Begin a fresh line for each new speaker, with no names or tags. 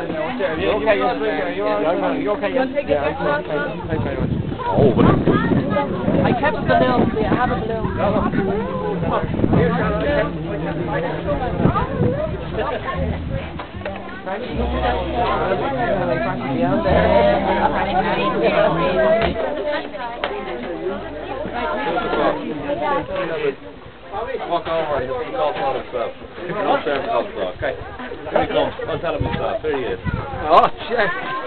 You okay? You are. You okay?
You
Yeah, okay. Much.
Oh,
I kept the balloon. I have a balloon.
Walk over serving us, okay? Here he comes. I'll tell him himself. Here he is.
Oh, shit.